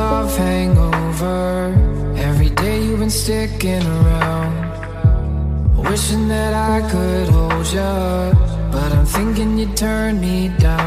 love hangover. Every day you've been sticking around. Wishing that I could hold you But I'm thinking you turned me down.